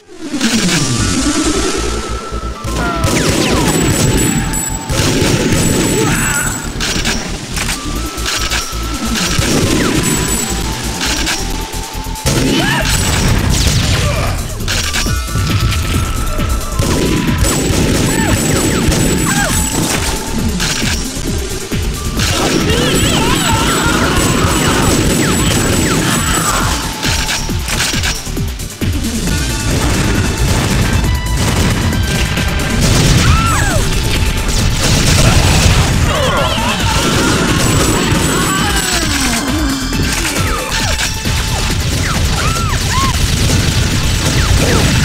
you you!